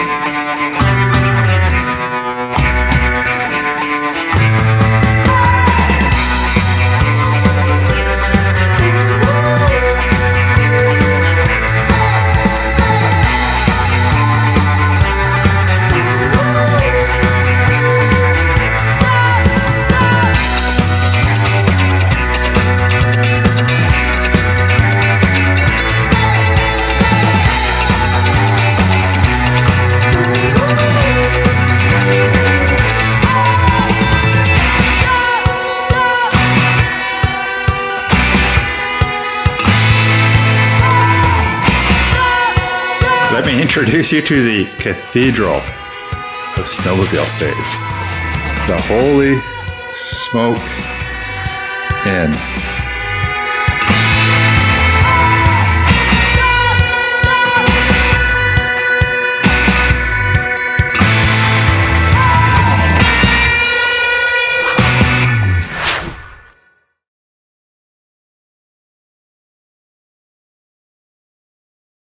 Música Let me introduce you to the Cathedral of Snowmobile Stays, the Holy Smoke Inn.